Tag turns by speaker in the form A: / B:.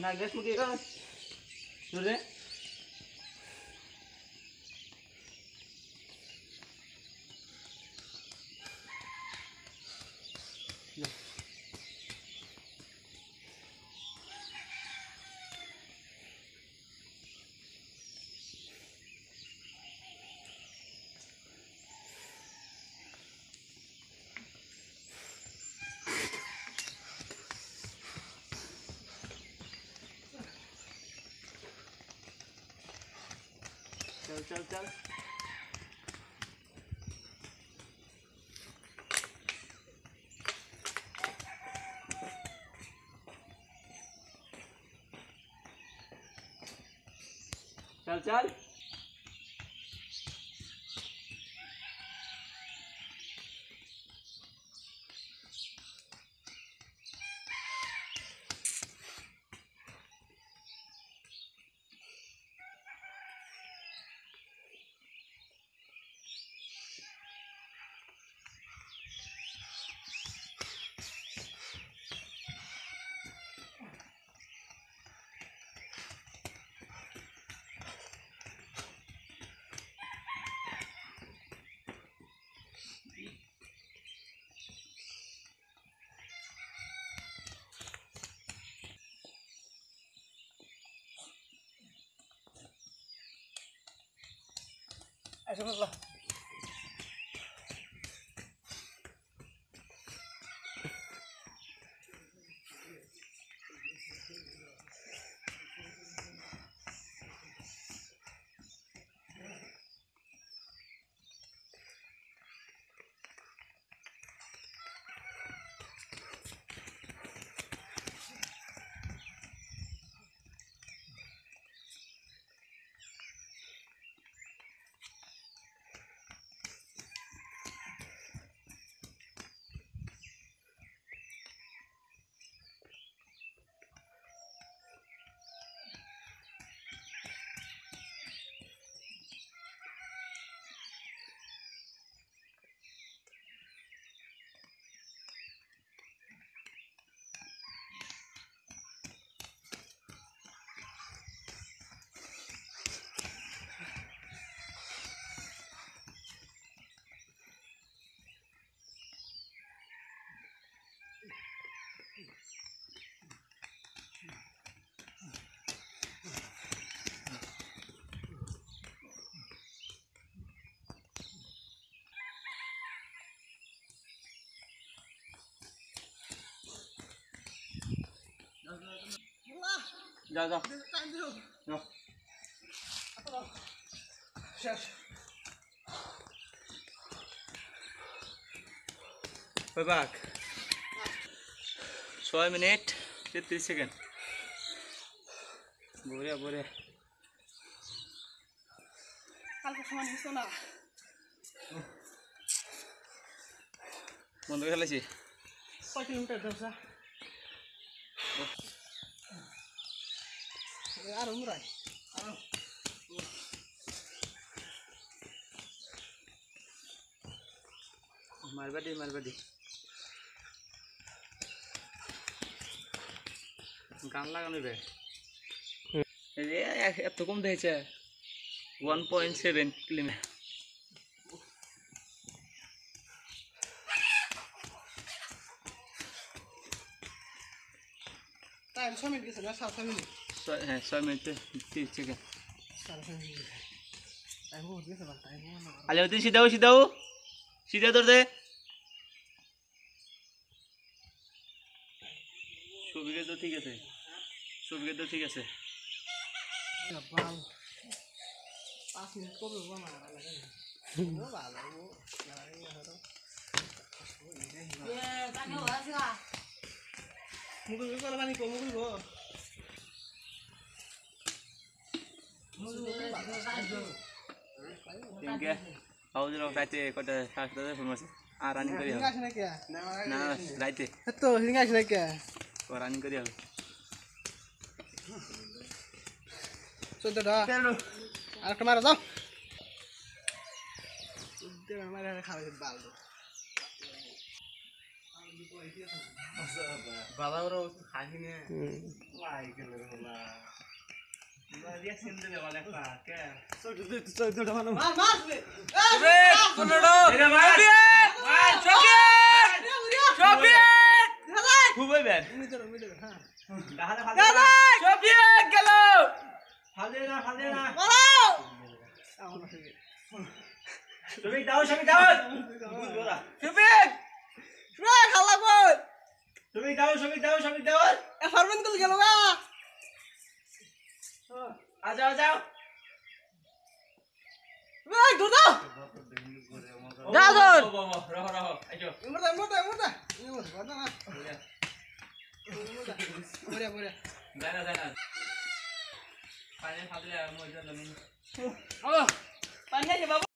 A: না গ্যাস মুখে গেল Chal, chal, chal. Chal, chal. 哎，行了，走了。যাও যাও শেষ। বাঘ। ছয় মিনিট তেত্রিশ সেকেন্ড।
B: নিছো না।
A: বন্ধ করে ফেলেছি।
B: কয় কিলোমিটার দরজা আরও মুরাই আরও
A: মারবা দি মারবা দি গান লাগানো বে এই যে এক- এত কম দেখেছে one point seven kilometre
B: time ছয় মিনিট গেছে না সাত ছয় মিনিট
A: ছয় হ্যাঁ ছয় মিনিট তিরিশ সেকেন্ড
B: সাড়ে ছয় মিনিট গেছে টাইম বহুত গেছে বা টাইম না
A: আলে তুই সিধাও সিধাও সিধা ধরতে সবিকে তো ঠিক আছে সবিকে তো ঠিক আছে
B: পাঁচ মিনিট কবে ভালো পানি
A: রাইতে কটা সাতটাতে ফোন মারছে আর রানিং করি হবে। না রাইতে।
B: তো হিঙ্গা আছে নাকি
A: ও রানিং করি হবে।
B: চোদ্দটা। আর একটা মারা যাও। মারা খাওয়া বাল
A: বাবা ওরা হাসি নে
B: হুম
A: লাই গেল বলা তোমরা দিয়া সিন্দে দেওয়া লেখা কে
B: মার মার বে
A: এরে মার মার খুবই ব্যাড দাদা ফাদে শফিক গেল ফাদে না ফাদে না শফিক দাও শফিক দাও শফিক শফিক দাও শফিক দাও শফিক দাও আ যাও যাও
B: দাও ধর।
A: রহ রহ আইজো যায় না যায় না পানি ফাদলে মজা লমি ও পানি আছে বাবু